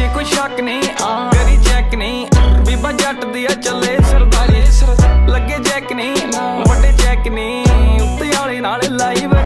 ਜੇ ਕੋਈ ਸ਼ੱਕ ਨਹੀਂ ਕਰੀ ਚੈੱਕ ਨਹੀਂ। ਬੀਬਾ ਜੱਟ ਦੀ ਆ ਚੱਲੇ ਸਰਦਾਰੀ। ਲੱਗੇ ਚੈੱਕ ਨਹੀਂ, ਵੱਡੇ ਚੈੱਕ ਨਹੀਂ। ਉੱਤੇ ਵਾਲੇ ਨਾਲ ਲਾਈਵ